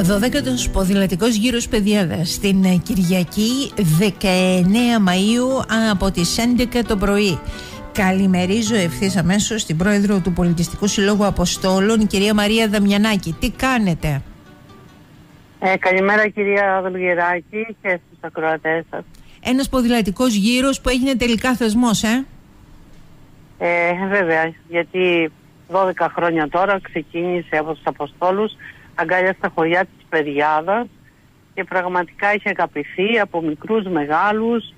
12ος ποδηλατικός γύρος παιδιάδας την ε, Κυριακή 19 Μαΐου από τις 11 το πρωί. Καλημερίζω ευθύς αμέσως την πρόεδρο του Πολιτιστικού Συλλόγου Αποστόλων, κυρία Μαρία Δαμιανάκη. Τι κάνετε, ε, Καλημέρα, κυρία Δελγεράκη και στους ακροατές σας. Ένα ποδηλατικό γύρος που έγινε τελικά θεσμός, ε; ε. Βέβαια, γιατί 12 χρόνια τώρα ξεκίνησε από τους Αποστόλους αγκάλια στα χωριά της Περιάδας και πραγματικά είχε αγαπηθεί από μικρούς μεγάλους,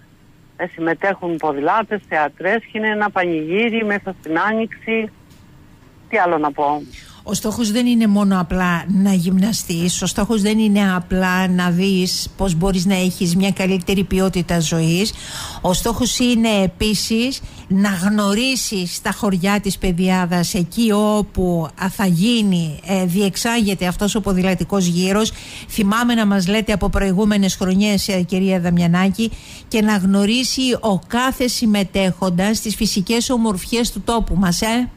ε, συμμετέχουν ποδηλάτες, θεατρές και είναι ένα πανηγύρι μέσα στην Άνοιξη. Τι άλλο να πω; Ο στόχος δεν είναι μόνο απλά να γυμναστείς, ο στόχος δεν είναι απλά να δεις πώς μπορείς να έχεις μια καλύτερη ποιότητα ζωής. Ο στόχος είναι επίσης να γνωρίσεις τα χωριά της παιδιάδας εκεί όπου θα γίνει, ε, διεξάγεται αυτός ο ποδηλατικός γύρος. Θυμάμαι να μας λέτε από προηγούμενες χρονιές ε, κυρία Δαμιανάκη και να γνωρίσει ο κάθε συμμετέχοντας τις φυσικές ομορφιές του τόπου μας, ε.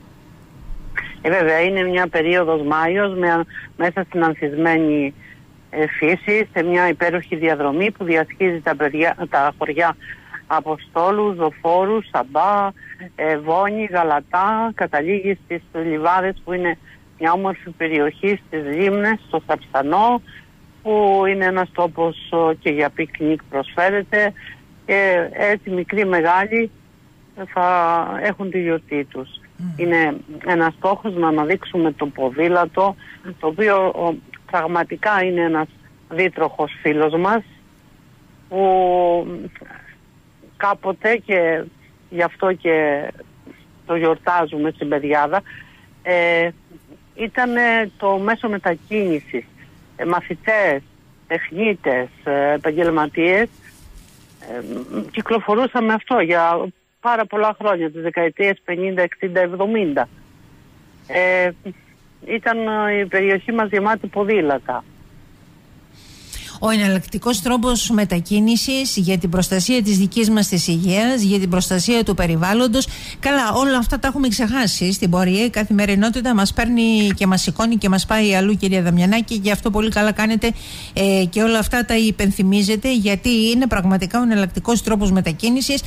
Ε, βέβαια, είναι μια περίοδος Μάιος με, μέσα στην ανθισμένη ε, φύση, σε μια υπέροχη διαδρομή που διασχίζει τα, παιδιά, τα χωριά Αποστόλου, Ζωφόρου, Σαμπά, ε, Βόνη, Γαλατά, καταλήγει στις Λιβάδες που είναι μια όμορφη περιοχή στις Λίμνες, στο Σαψανό, που είναι ένας τόπος και για πικνίκ προσφέρεται και έτσι μικροί μεγάλοι θα έχουν τη γιορτή τους. Είναι ένας στόχος να αναδείξουμε το ποδήλατο, το οποίο πραγματικά είναι ένας δίτροχος φίλος μας, που κάποτε και γι' αυτό και το γιορτάζουμε στην Παιδιάδα, ε, ήταν το μέσο μετακίνησης. Ε, μαθητές, τεχνίτες, ε, επαγγελματίες, ε, κυκλοφορούσαμε αυτό για πάρα πολλά χρόνια, τις δεκαετίες 50, 60, 70. Ε, ήταν η περιοχή μας γεμάτη ποδήλατα ο εναλλακτικός τρόπος μετακίνησης για την προστασία της δικής μας της υγείας, για την προστασία του περιβάλλοντος. Καλά, όλα αυτά τα έχουμε ξεχάσει στην πορεία. Η καθημερινότητα μας παίρνει και μας σηκώνει και μας πάει αλλού, κυρία Δαμιανάκη. Γι' αυτό πολύ καλά κάνετε ε, και όλα αυτά τα υπενθυμίζετε, γιατί είναι πραγματικά ο εναλλακτικός τρόπος μετακίνησης.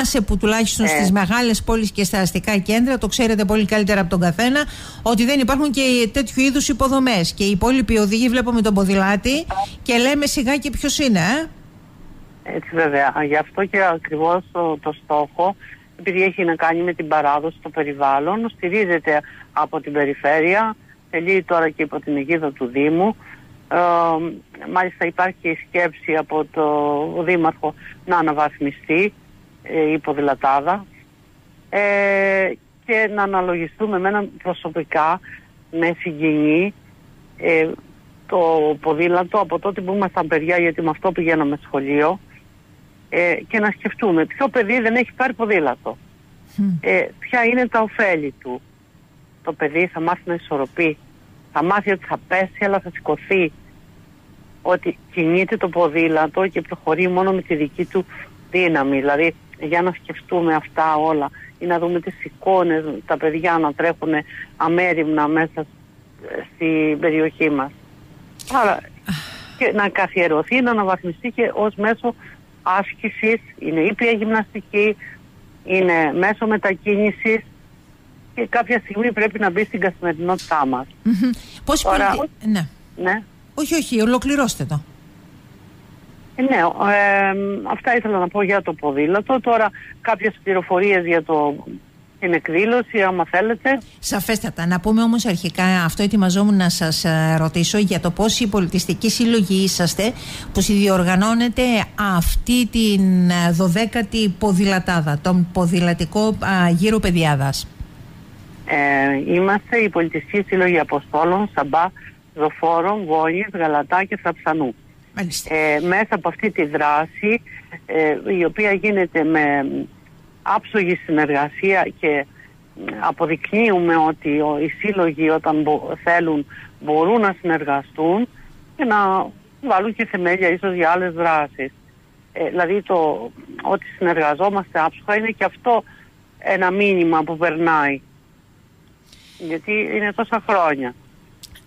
Άσε που τουλάχιστον ε. στις μεγάλες πόλεις και στα αστικά κέντρα, το ξέρετε πολύ καλύτερα από τον καθένα, ότι δεν υπάρχουν και τέτοιου είδους υποδομές. Και οι υπόλοιποι οδηγοί βλέπουμε τον ποδηλάτη και λέμε λέμε σιγά και ποιος είναι, ε; Έτσι βέβαια. Γι' αυτό και ακριβώς το, το στόχο, επειδή έχει να κάνει με την παράδοση των περιβάλλων, στηρίζεται από την περιφέρεια, τελεί τώρα και υπό την αιγίδα του Δήμου. Ε, μάλιστα υπάρχει και η σκέψη από το Δήμαρχο να αναβαθμιστεί ε, η ποδηλατάδα ε, και να αναλογιστούμε με έναν προσωπικά με συγγενή ε, το ποδήλατο από τότε που ήμασταν παιδιά, γιατί με αυτό πηγαίναμε σχολείο, ε, και να σκεφτούμε ποιο παιδί δεν έχει πάρει ποδήλατο. Ε, ποια είναι τα ωφέλη του. Το παιδί θα μάθει να ισορροπεί. Θα μάθει ότι θα πέσει αλλά θα σηκωθεί. Ότι κινείται το ποδήλατο και προχωρεί μόνο με τη δική του δύναμη. Δηλαδή για να σκεφτούμε αυτά όλα ή να δούμε τις εικόνες, τα παιδιά να τρέχουν αμέριμνα μέσα στην περιοχή μας. Άρα και να καθιερωθεί, να αναβαθμιστεί και ως μέσο άσκησης, είναι ήπια γυμναστική, είναι μέσο μετακίνησης και κάποια στιγμή πρέπει να μπει στην καθημερινότητά μας. Πώς Τώρα, ναι. ναι. Όχι, όχι, ολοκληρώστε το. Ε, ναι, ε, αυτά ήθελα να πω για το ποδήλατο. Τώρα κάποιες πληροφορίες για το την εκδήλωση, άμα θέλετε. Σαφέστατα. Να πούμε όμως αρχικά, αυτό ετοιμαζόμουν να σας ε, ρωτήσω για το πώς οι πολιτιστικοί σύλλογοι είσαστε που συνδιοργανώνετε αυτή την 12η ε, ποδηλατάδα, τον ποδηλατικό γύρο παιδιάδας. Ε, είμαστε οι πολιτιστικοί σύλλογοι Αποστόλων, Σαμπά, Ζωφόρων, Βόλης, Γαλατά και Θαψανού. Ε, μέσα από αυτή τη δράση, ε, η οποία γίνεται με άψογη συνεργασία και αποδεικνύουμε ότι οι σύλλογοι όταν θέλουν μπορούν να συνεργαστούν και να βάλουν και θεμέλια ίσως για άλλες δράσεις. Ε, δηλαδή το ότι συνεργαζόμαστε άψογα είναι και αυτό ένα μήνυμα που περνάει. Γιατί είναι τόσα χρόνια.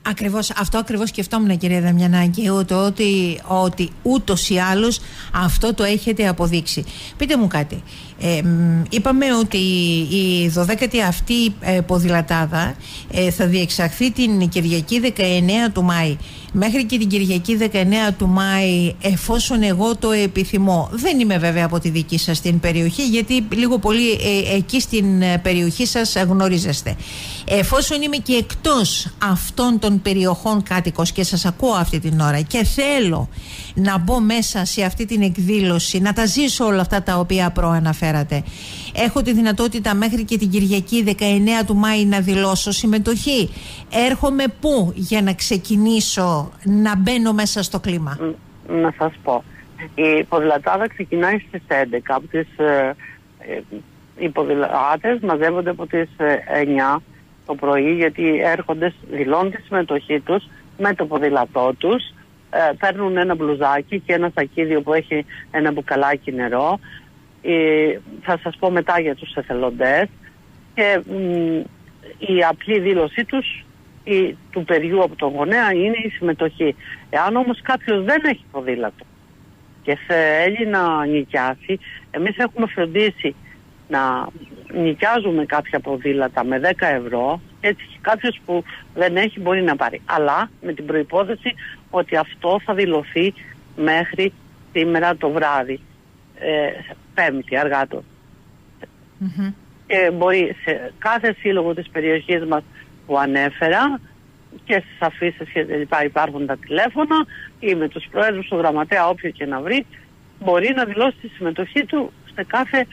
Ακριβώς, αυτό ακριβώς σκεφτόμουν, κυρία Δαμιανάκη, ότι, ότι ούτως ή άλλως αυτό το έχετε αποδείξει. Πείτε μου κάτι. Ε, είπαμε ότι η 12η αυτή ε, ποδηλατάδα ε, θα διεξαχθεί την Κυριακή 19 του Μάη. Μέχρι και την Κυριακή 19 του Μάη, εφόσον εγώ το επιθυμώ. Δεν είμαι βέβαια από τη δική σας την περιοχή, γιατί λίγο πολύ εκεί στην περιοχή σας γνωρίζεστε. Εφόσον είμαι και εκτός αυτών των περιοχών κάτοικος και σας ακούω αυτή την ώρα και θέλω να μπω μέσα σε αυτή την εκδήλωση, να τα ζήσω όλα αυτά τα οποία προαναφέρατε. Έχω τη δυνατότητα μέχρι και την Κυριακή 19 του Μάη να δηλώσω συμμετοχή. Έρχομαι πού για να ξεκινήσω να μπαίνω μέσα στο κλίμα; Να σας πω. Η ποδηλατάδα ξεκινάει στις 11 από τις, ε, ε, οι ποδηλάτες μαζεύονται από τις 9 ε, το πρωί γιατί έρχονται, δηλώνουν τη συμμετοχή τους με το ποδηλατό τους ε, παίρνουν ένα μπλουζάκι και ένα σακίδιο που έχει ένα μπουκαλάκι νερό. Ε, θα σας πω μετά για τους εθελοντές και η απλή δήλωσή τους η, του παιδιού από τον γονέα είναι η συμμετοχή. Εάν όμως κάποιος δεν έχει ποδήλατο και θέλει να νοικιάσει, εμείς έχουμε φροντίσει να νοικιάζουμε κάποια ποδήλατα με 10 ευρώ έτσι κάποιος που δεν έχει μπορεί να πάρει. Αλλά με την προϋπόθεση ότι αυτό θα δηλωθεί μέχρι σήμερα το βράδυ, ε, πέμπτη αργά Και μπορεί σε κάθε σύλλογο της περιοχής μας που ανέφερα και στις αφήσεις και λοιπά υπάρχουν τα τηλέφωνα ή με τους πρόεδρους του γραμματέα όποιο και να βρει μπορεί να δηλώσει τη συμμετοχή του σε κάθε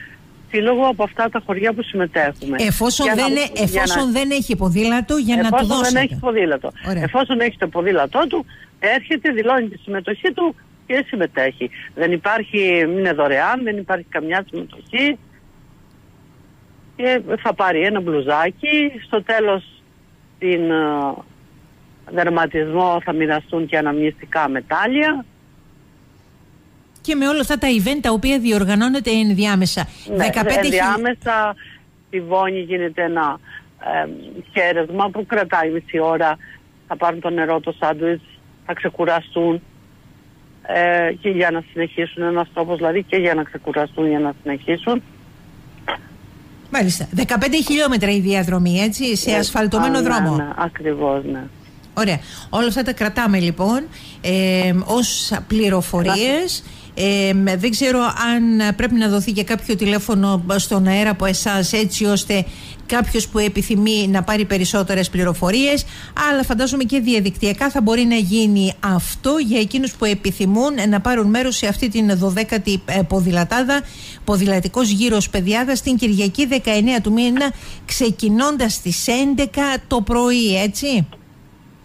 σύλλογο από αυτά τα χωριά που συμμετέχουμε. Εφόσον, δεν, να, εφόσον δεν έχει ποδήλατο, για να του δώσετε. δεν έχει ποδήλατο. Εφόσον έχει το ποδήλατό του, έρχεται, δηλώνει τη συμμετοχή του και συμμετέχει. Δεν υπάρχει, είναι δωρεάν, δεν υπάρχει καμιά συμμετοχή. Και θα πάρει ένα μπλουζάκι. Στο τέλος την uh, δερματισμό θα μοιραστούν και αναμνηστικά μετάλλια και με όλα αυτά τα event τα οποία διοργανώνεται ενδιάμεσα. Ναι, 15 ενδιάμεσα στη Βόνη γίνεται ένα ε, χαίρεσμα που κρατάει μισή ώρα. Θα πάρουν το νερό, το σάντουιτς, θα ξεκουραστούν ε, και για να συνεχίσουν ένας τρόπος δηλαδή και για να ξεκουραστούν για να συνεχίσουν. Μάλιστα. 15 χιλιόμετρα η διαδρομή, έτσι, σε ε, ασφαλτωμένο ναι, δρόμο. Ναι, ακριβώς, ναι. Ωραία. Όλα αυτά τα κρατάμε λοιπόν ε, ως πληροφορίες. Ε, δεν ξέρω αν πρέπει να δοθεί και κάποιο τηλέφωνο στον αέρα από εσάς έτσι ώστε κάποιος που επιθυμεί να πάρει περισσότερες πληροφορίες αλλά φαντάζομαι και διαδικτυακά θα μπορεί να γίνει αυτό για εκείνους που επιθυμούν να πάρουν μέρος σε αυτή την 12η ε, ποδηλατάδα ποδηλατικός γύρος παιδιάδας στην Κυριακή 19 του μήνα ξεκινώντας στις 11 το πρωί έτσι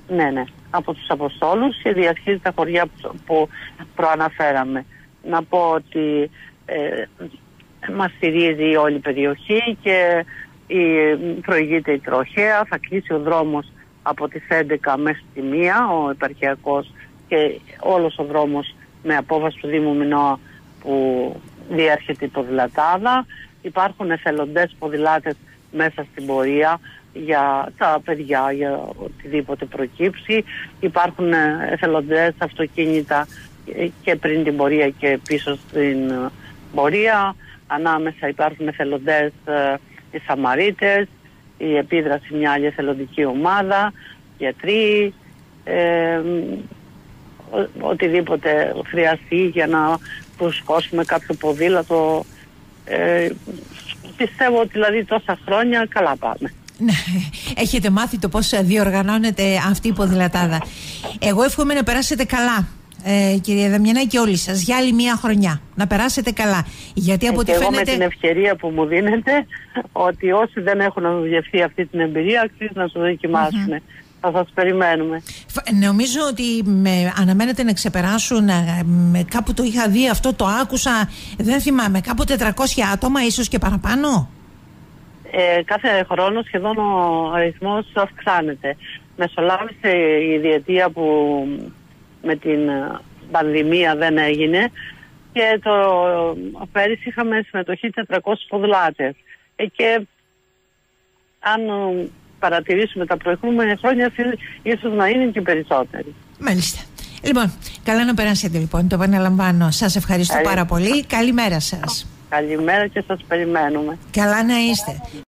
Ναι, ναι από τους Αποστόλους και διασχίζει τα χωριά που προαναφέραμε. Να πω ότι ε, μας στηρίζει όλη η περιοχή και η, προηγείται η τροχέα, θα κλείσει ο δρόμος από τις 11 μέχρι τη 1, ο επαρχιακός και όλος ο δρόμος με απόβαση του Δήμου Μινώα που διέρχεται η ποδηλατάδα. Υπάρχουν εθελοντές ποδηλάτες μέσα στην πορεία για τα παιδιά, για οτιδήποτε προκύψει. Υπάρχουν εθελοντές αυτοκίνητα και πριν την πορεία και πίσω στην ε, πορεία. Ανάμεσα υπάρχουν εθελοντές, ε, οι Σαμαρίτες, η επίδραση μια άλλη εθελοντική ομάδα, γιατροί, ε, οτιδήποτε χρειαστεί για να προσκόσουμε κάποιο ποδήλατο. Ε, πιστεύω ότι δηλαδή τόσα χρόνια καλά πάμε. Ναι, έχετε μάθει το πώς διοργανώνεται αυτή η ποδηλατάδα. Εγώ εύχομαι να περάσετε καλά ε, κυρία Δαμιανά και όλοι σας για άλλη μια χρονιά. Να περάσετε καλά. Γιατί από ε, φαίνεται... εγώ με την ευκαιρία που μου δίνετε ότι όσοι δεν έχουν αναδειχθεί αυτή την εμπειρία αξίζει να σου δοκιμάσουν. Θα σας περιμένουμε. Νομίζω ότι με, αναμένεται να ξεπεράσουν ε, με, κάπου το είχα δει αυτό το άκουσα δεν θυμάμαι κάπου 400 άτομα ίσως και παραπάνω; Ε, κάθε χρόνο σχεδόν ο αριθμός αυξάνεται μεσολάβησε η διετία που με την ε, πανδημία δεν έγινε και το πέρυσι είχαμε συμμετοχή 400 ποδηλάτες. Ε, και αν παρατηρήσουμε τα προηγούμενα χρόνια ίσως να είναι και περισσότεροι. Μάλιστα. Λοιπόν, καλά να περάσετε λοιπόν, το επαναλαμβάνω. Σας ευχαριστώ πάρα πολύ. Καλημέρα σας. Καλημέρα και σας περιμένουμε. Καλά να είστε.